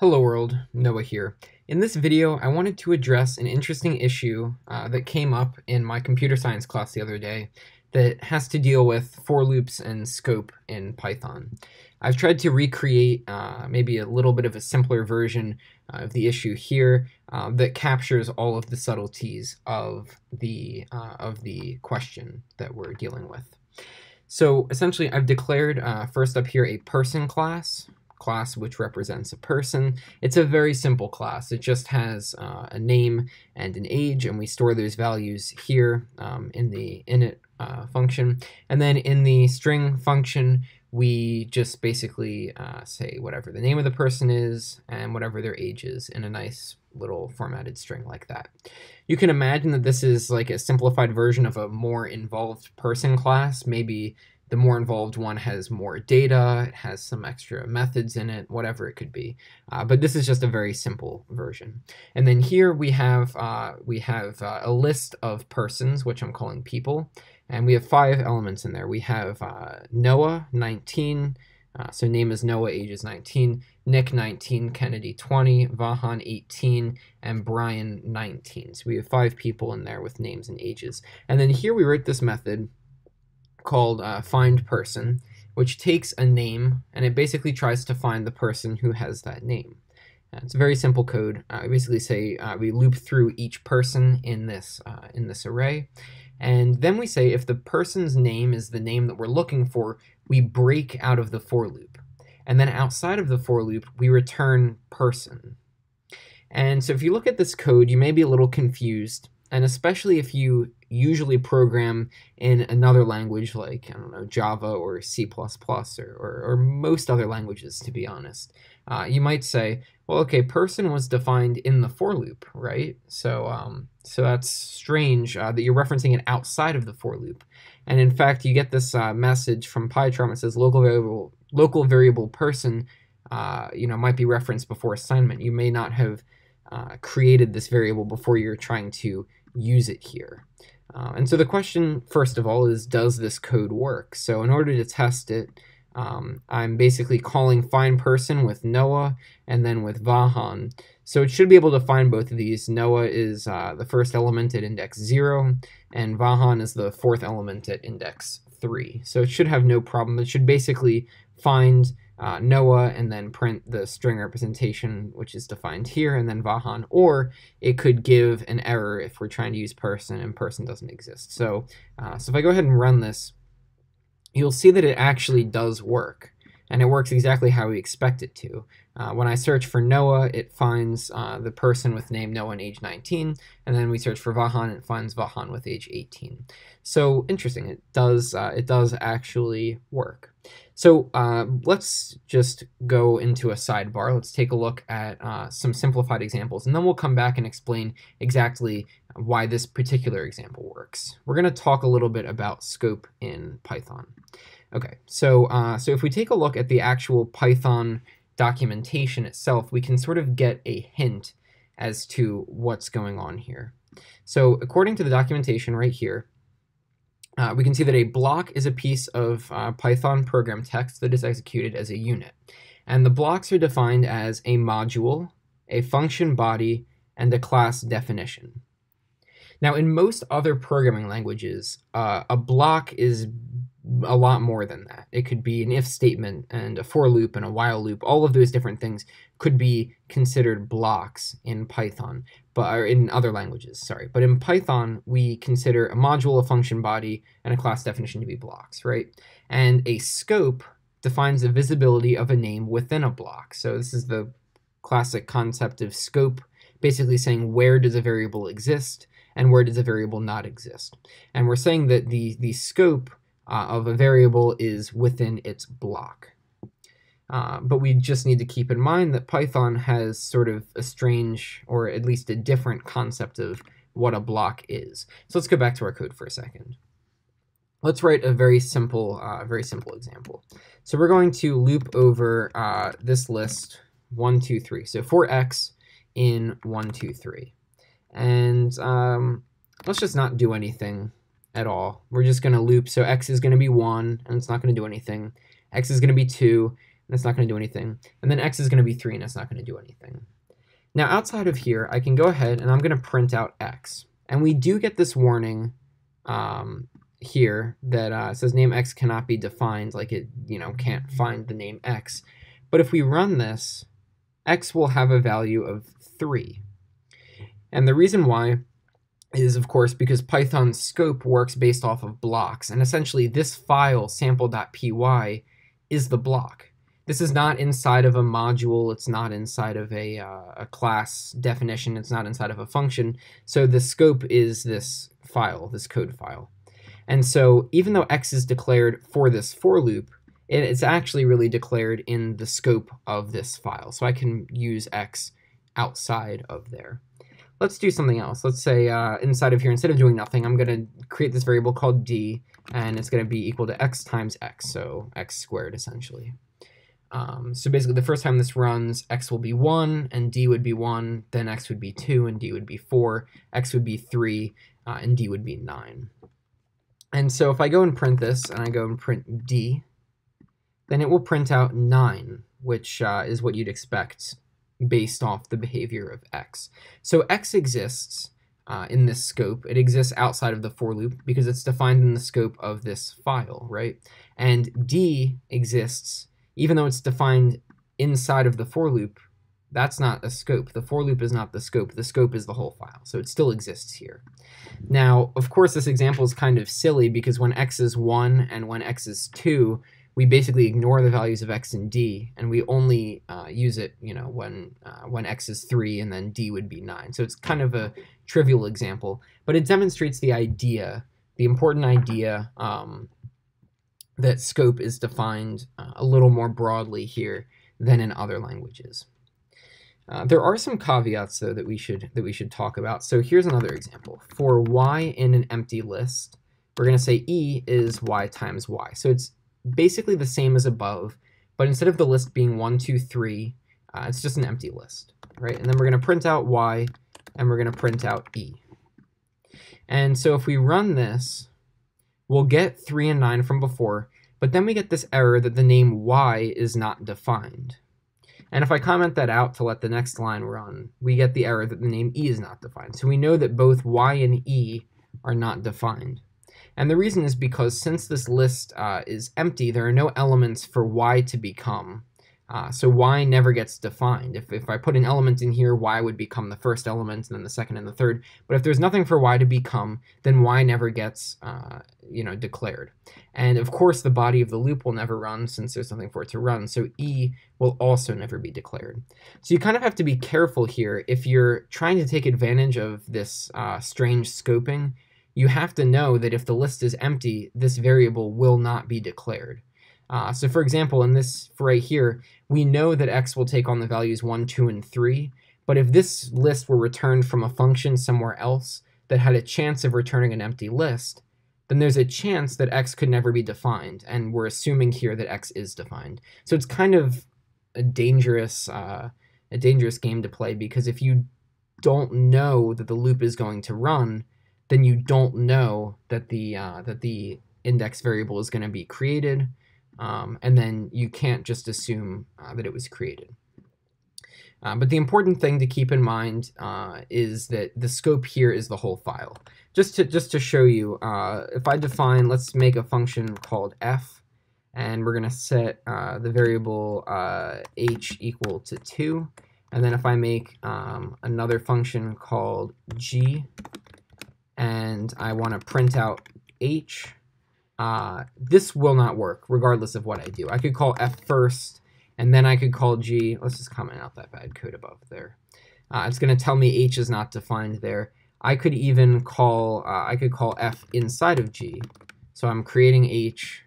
Hello world, Noah here. In this video, I wanted to address an interesting issue uh, that came up in my computer science class the other day that has to deal with for loops and scope in Python. I've tried to recreate uh, maybe a little bit of a simpler version uh, of the issue here uh, that captures all of the subtleties of the, uh, of the question that we're dealing with. So essentially, I've declared uh, first up here a person class, class which represents a person. It's a very simple class. It just has uh, a name and an age, and we store those values here um, in the init uh, function. And then in the string function, we just basically uh, say whatever the name of the person is and whatever their age is in a nice little formatted string like that. You can imagine that this is like a simplified version of a more involved person class, maybe the more involved one has more data, it has some extra methods in it, whatever it could be. Uh, but this is just a very simple version. And then here we have uh, we have uh, a list of persons, which I'm calling people, and we have five elements in there. We have uh, Noah, 19, uh, so name is Noah, age is 19, Nick 19, Kennedy 20, Vahan 18, and Brian 19. So we have five people in there with names and ages. And then here we write this method called uh, find person, which takes a name and it basically tries to find the person who has that name. Uh, it's a very simple code. Uh, we basically say uh, we loop through each person in this uh, in this array, and then we say if the person's name is the name that we're looking for, we break out of the for loop, and then outside of the for loop we return person. And so if you look at this code, you may be a little confused and especially if you usually program in another language like I don't know Java or C++ or, or, or most other languages to be honest, uh, you might say, well, okay, person was defined in the for loop, right? So um, so that's strange uh, that you're referencing it outside of the for loop, and in fact, you get this uh, message from PyCharm that says local variable local variable person, uh, you know, might be referenced before assignment. You may not have uh, created this variable before you're trying to use it here. Uh, and so the question, first of all, is does this code work? So in order to test it, um, I'm basically calling find person with Noah and then with Vahan. So it should be able to find both of these. Noah is uh, the first element at index 0, and Vahan is the fourth element at index 3. So it should have no problem. It should basically find uh, Noah and then print the string representation, which is defined here, and then Vahan, or it could give an error if we're trying to use person and person doesn't exist. So, uh, so if I go ahead and run this, you'll see that it actually does work, and it works exactly how we expect it to. Uh, when I search for Noah, it finds uh, the person with name Noah and age 19, and then we search for Vahan, it finds Vahan with age 18. So interesting, it does uh, it does actually work. So uh, let's just go into a sidebar. Let's take a look at uh, some simplified examples, and then we'll come back and explain exactly why this particular example works. We're going to talk a little bit about scope in Python. Okay, so so if we take a look at the actual Python documentation itself, we can sort of get a hint as to what's going on here. So according to the documentation right here, uh, we can see that a block is a piece of uh, Python program text that is executed as a unit. And the blocks are defined as a module, a function body, and a class definition. Now, in most other programming languages, uh, a block is a lot more than that. It could be an if statement and a for loop and a while loop. All of those different things could be considered blocks in Python, but or in other languages, sorry. But in Python, we consider a module, a function body, and a class definition to be blocks, right? And a scope defines the visibility of a name within a block. So this is the classic concept of scope, basically saying where does a variable exist and where does a variable not exist. And we're saying that the, the scope uh, of a variable is within its block. Uh, but we just need to keep in mind that Python has sort of a strange, or at least a different concept of what a block is. So let's go back to our code for a second. Let's write a very simple, uh, very simple example. So we're going to loop over uh, this list, 1, 2, 3. So for x in 1, 2, 3. And um, let's just not do anything at all. We're just going to loop. So x is going to be 1, and it's not going to do anything. x is going to be 2, and it's not going to do anything. And then x is going to be 3, and it's not going to do anything. Now, outside of here, I can go ahead and I'm going to print out x. And we do get this warning um, here that uh, says name x cannot be defined, like it you know can't find the name x. But if we run this, x will have a value of 3. And the reason why is, of course, because Python's scope works based off of blocks. And essentially, this file, sample.py, is the block. This is not inside of a module. It's not inside of a, uh, a class definition. It's not inside of a function. So the scope is this file, this code file. And so even though x is declared for this for loop, it's actually really declared in the scope of this file. So I can use x outside of there. Let's do something else. Let's say uh, inside of here, instead of doing nothing, I'm going to create this variable called d, and it's going to be equal to x times x, so x squared essentially. Um, so basically, the first time this runs, x will be 1, and d would be 1, then x would be 2, and d would be 4, x would be 3, uh, and d would be 9. And so if I go and print this, and I go and print d, then it will print out 9, which uh, is what you'd expect based off the behavior of x. So x exists uh, in this scope. It exists outside of the for loop because it's defined in the scope of this file, right? And d exists even though it's defined inside of the for loop. That's not a scope. The for loop is not the scope. The scope is the whole file. So it still exists here. Now, of course, this example is kind of silly because when x is 1 and when x is 2, we basically ignore the values of x and d, and we only uh, use it, you know, when uh, when x is three and then d would be nine. So it's kind of a trivial example, but it demonstrates the idea, the important idea um, that scope is defined uh, a little more broadly here than in other languages. Uh, there are some caveats though that we should that we should talk about. So here's another example. For y in an empty list, we're going to say e is y times y. So it's basically the same as above, but instead of the list being 1, 2, 3, uh, it's just an empty list, right? And then we're going to print out y, and we're going to print out e. And so if we run this, we'll get 3 and 9 from before, but then we get this error that the name y is not defined. And if I comment that out to let the next line run, we get the error that the name e is not defined. So we know that both y and e are not defined. And the reason is because since this list uh, is empty, there are no elements for y to become. Uh, so y never gets defined. If, if I put an element in here, y would become the first element, and then the second and the third. But if there's nothing for y to become, then y never gets uh, you know, declared. And of course, the body of the loop will never run since there's nothing for it to run. So e will also never be declared. So you kind of have to be careful here if you're trying to take advantage of this uh, strange scoping you have to know that if the list is empty, this variable will not be declared. Uh, so for example, in this right here, we know that x will take on the values 1, 2, and 3, but if this list were returned from a function somewhere else that had a chance of returning an empty list, then there's a chance that x could never be defined, and we're assuming here that x is defined. So it's kind of a dangerous, uh, a dangerous game to play because if you don't know that the loop is going to run, then you don't know that the uh, that the index variable is going to be created, um, and then you can't just assume uh, that it was created. Uh, but the important thing to keep in mind uh, is that the scope here is the whole file. Just to just to show you, uh, if I define, let's make a function called f, and we're going to set uh, the variable h equal to 2. And then if I make um, another function called g, and I want to print out h, uh, this will not work regardless of what I do. I could call f first, and then I could call g. Let's just comment out that bad code above there. Uh, it's going to tell me h is not defined there. I could even call uh, I could call f inside of g. So I'm creating h,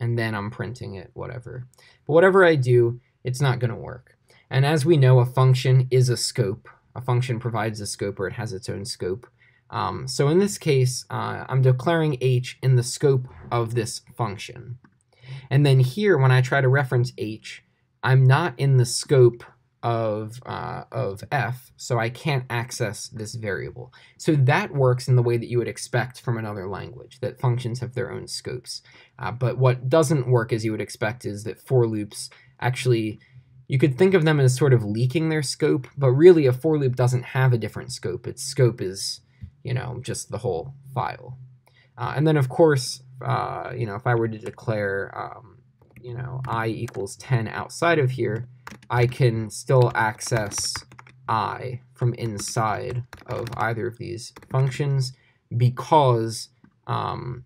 and then I'm printing it, whatever. But whatever I do, it's not going to work. And as we know, a function is a scope. A function provides a scope, or it has its own scope. Um, so in this case, uh, I'm declaring h in the scope of this function. And then here, when I try to reference h, I'm not in the scope of, uh, of f, so I can't access this variable. So that works in the way that you would expect from another language, that functions have their own scopes. Uh, but what doesn't work as you would expect is that for loops actually you could think of them as sort of leaking their scope, but really a for loop doesn't have a different scope. Its scope is, you know, just the whole file. Uh, and then of course, uh, you know, if I were to declare, um, you know, i equals 10 outside of here, I can still access i from inside of either of these functions because um,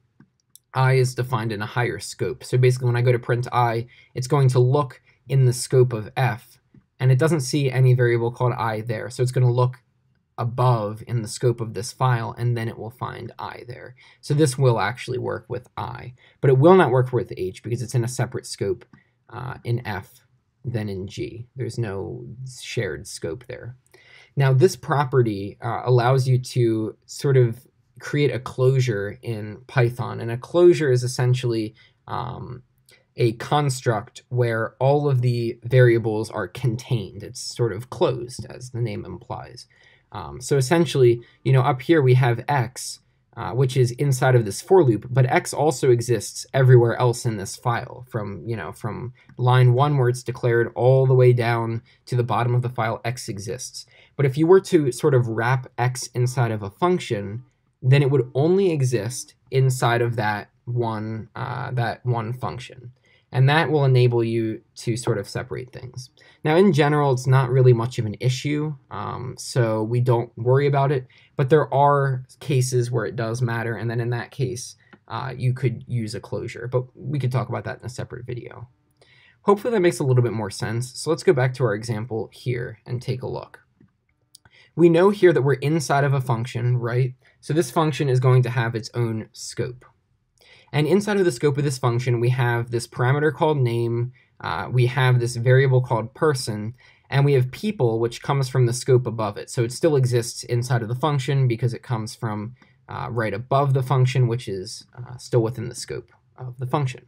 i is defined in a higher scope. So basically when I go to print i, it's going to look in the scope of f, and it doesn't see any variable called i there. So it's going to look above in the scope of this file, and then it will find i there. So this will actually work with i, but it will not work with h because it's in a separate scope uh, in f than in g. There's no shared scope there. Now this property uh, allows you to sort of create a closure in Python, and a closure is essentially um, a construct where all of the variables are contained. It's sort of closed, as the name implies. Um, so essentially, you know, up here we have x, uh, which is inside of this for loop, but x also exists everywhere else in this file, from, you know, from line 1 where it's declared all the way down to the bottom of the file, x exists. But if you were to sort of wrap x inside of a function, then it would only exist inside of that one, uh, that one function and that will enable you to sort of separate things. Now, in general, it's not really much of an issue, um, so we don't worry about it, but there are cases where it does matter, and then in that case, uh, you could use a closure, but we could talk about that in a separate video. Hopefully that makes a little bit more sense, so let's go back to our example here and take a look. We know here that we're inside of a function, right? So this function is going to have its own scope. And inside of the scope of this function, we have this parameter called name, uh, we have this variable called person, and we have people, which comes from the scope above it. So it still exists inside of the function because it comes from uh, right above the function, which is uh, still within the scope of the function.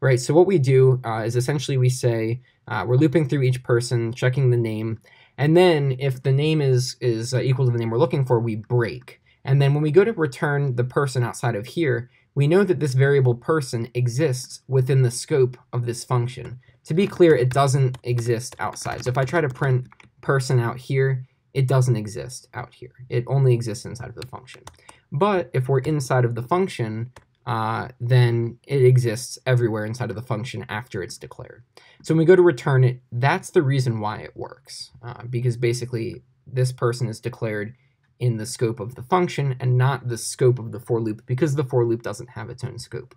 Right, so what we do uh, is essentially we say uh, we're looping through each person, checking the name, and then if the name is, is uh, equal to the name we're looking for, we break. And then when we go to return the person outside of here, we know that this variable person exists within the scope of this function. To be clear, it doesn't exist outside. So if I try to print person out here, it doesn't exist out here. It only exists inside of the function. But if we're inside of the function, uh, then it exists everywhere inside of the function after it's declared. So when we go to return it, that's the reason why it works, uh, because basically this person is declared in the scope of the function and not the scope of the for loop because the for loop doesn't have its own scope.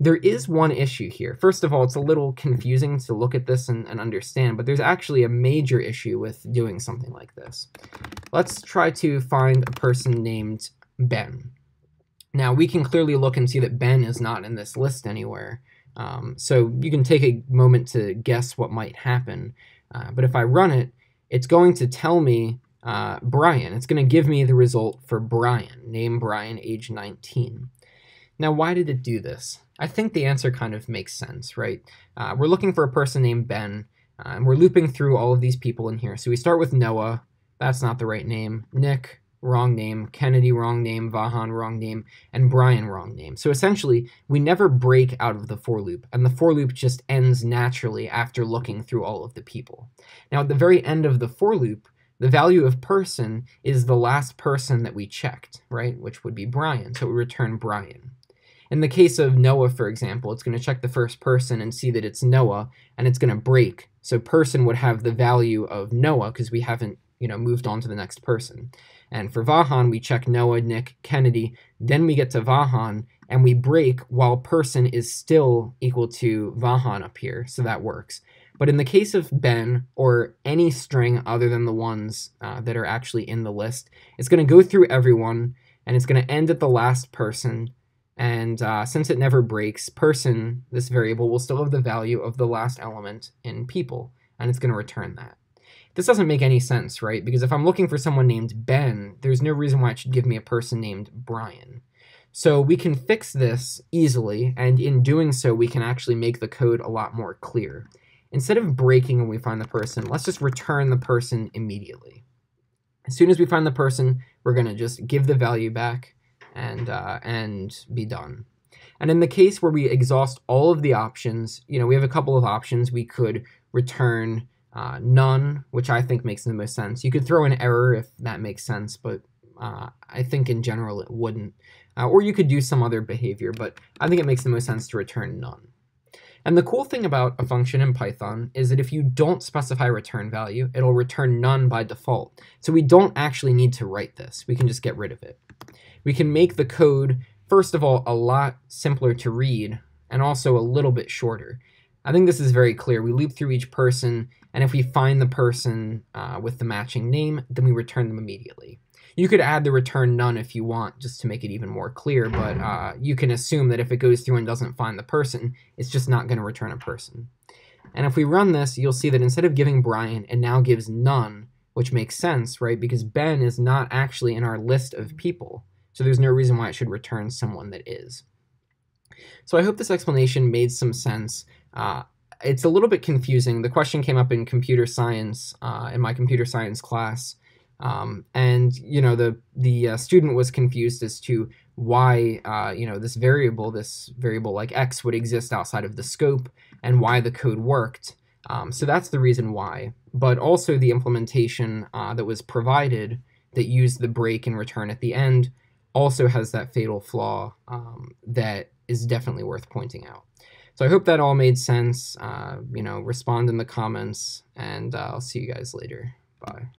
There is one issue here. First of all, it's a little confusing to look at this and, and, understand, but there's actually a major issue with doing something like this. Let's try to find a person named Ben. Now, we can clearly look and see that Ben is not in this list anywhere, um, so you can take a moment to guess what might happen. Uh, but if I run it, it's going to tell me uh, Brian. It's going to give me the result for Brian, name Brian, age 19. Now, why did it do this? I think the answer kind of makes sense, right? Uh, we're looking for a person named Ben, uh, and we're looping through all of these people in here. So we start with Noah, that's not the right name, Nick, wrong name, Kennedy, wrong name, Vahan, wrong name, and Brian, wrong name. So essentially, we never break out of the for loop, and the for loop just ends naturally after looking through all of the people. Now, at the very end of the for loop, the value of person is the last person that we checked, right? Which would be Brian, so we return Brian. In the case of Noah, for example, it's going to check the first person and see that it's Noah, and it's going to break. So person would have the value of Noah because we haven't, you know, moved on to the next person. And for Vahan, we check Noah, Nick, Kennedy, then we get to Vahan, and we break while person is still equal to Vahan up here, so that works. But in the case of Ben, or any string other than the ones uh, that are actually in the list, it's going to go through everyone, and it's going to end at the last person. And uh, since it never breaks, person, this variable, will still have the value of the last element in people, and it's going to return that. This doesn't make any sense, right? Because if I'm looking for someone named Ben, there's no reason why it should give me a person named Brian. So we can fix this easily, and in doing so, we can actually make the code a lot more clear. Instead of breaking when we find the person, let's just return the person immediately. As soon as we find the person, we're going to just give the value back and, uh, and be done. And in the case where we exhaust all of the options, you know, we have a couple of options. We could return uh, none, which I think makes the most sense. You could throw an error if that makes sense, but uh, I think in general it wouldn't. Uh, or you could do some other behavior, but I think it makes the most sense to return none. And the cool thing about a function in Python is that if you don't specify return value, it'll return none by default. So we don't actually need to write this. We can just get rid of it. We can make the code, first of all, a lot simpler to read and also a little bit shorter. I think this is very clear. We loop through each person, and if we find the person uh, with the matching name, then we return them immediately. You could add the return none if you want, just to make it even more clear, but uh, you can assume that if it goes through and doesn't find the person, it's just not going to return a person. And if we run this, you'll see that instead of giving Brian, it now gives none, which makes sense, right? Because Ben is not actually in our list of people. So there's no reason why it should return someone that is. So I hope this explanation made some sense. Uh, it's a little bit confusing. The question came up in computer science, uh, in my computer science class, um, and you know the the uh, student was confused as to why uh, you know this variable, this variable like x, would exist outside of the scope, and why the code worked. Um, so that's the reason why. But also the implementation uh, that was provided that used the break and return at the end also has that fatal flaw um, that is definitely worth pointing out. So I hope that all made sense. Uh, you know, respond in the comments, and uh, I'll see you guys later. Bye.